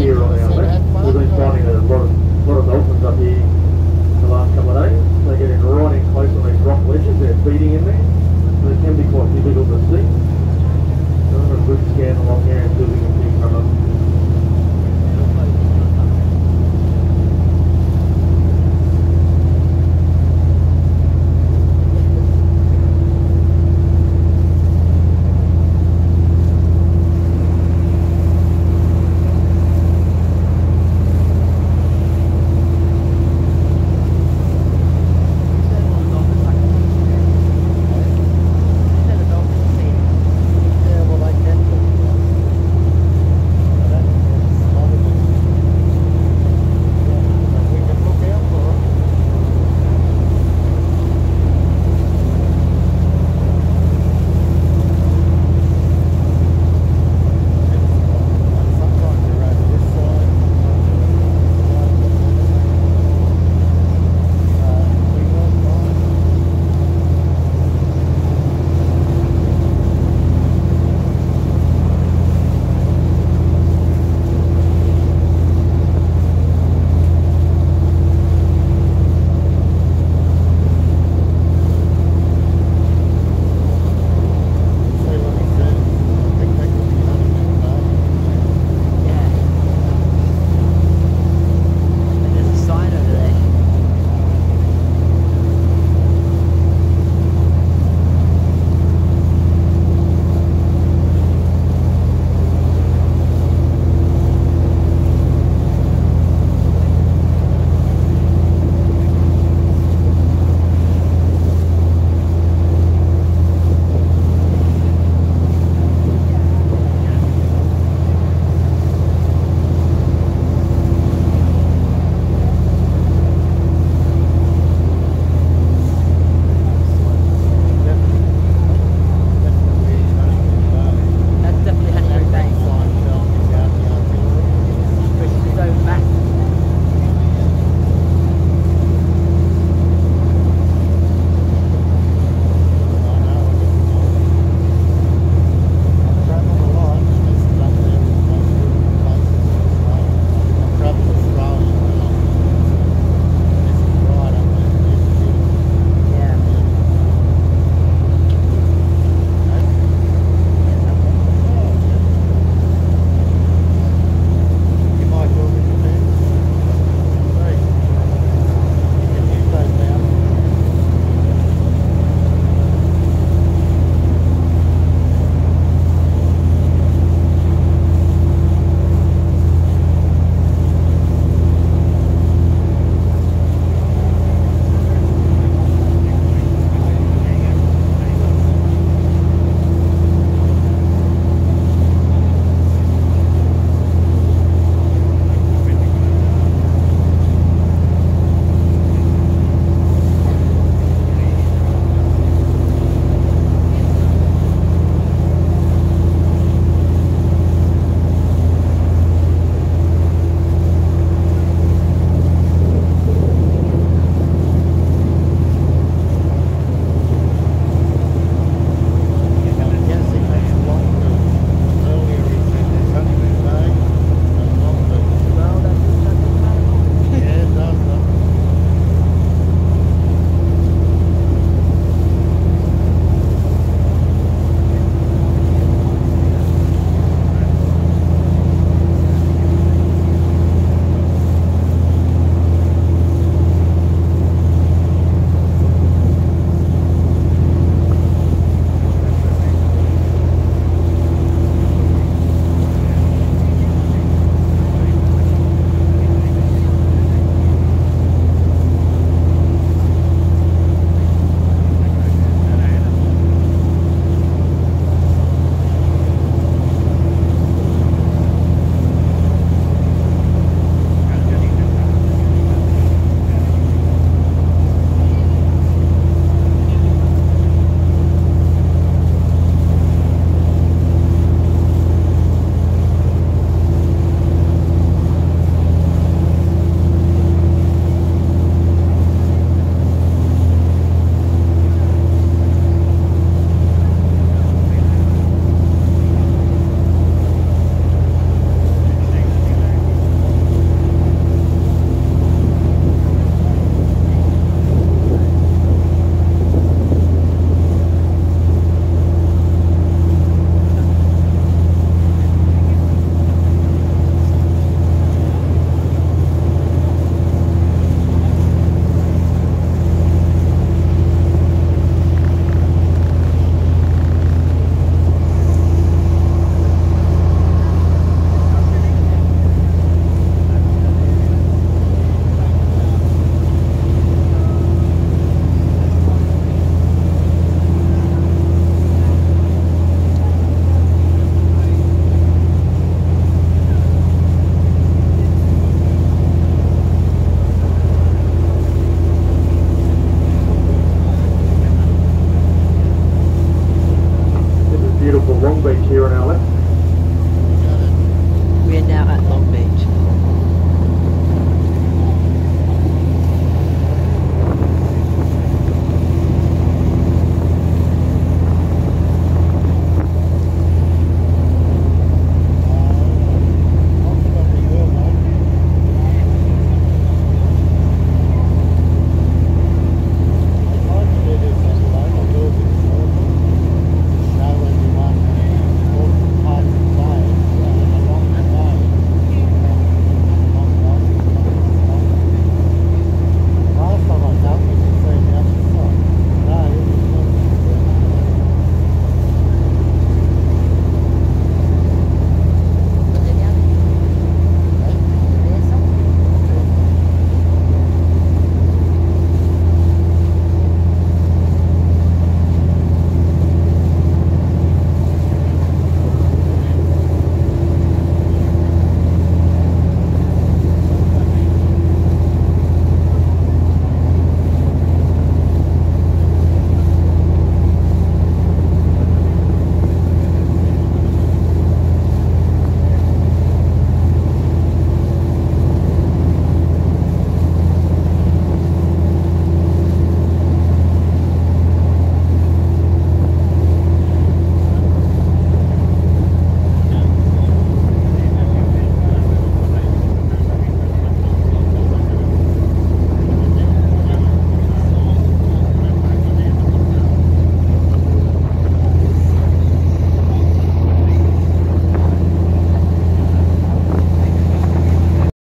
year on our left. We've been finding that a lot of, lot of dolphins up here the last couple of days. They're getting right in close on these rock ledges. They're feeding in there. So it can be quite difficult to see. So I'm going to scan along here and see if we can beautiful long beach here on our left.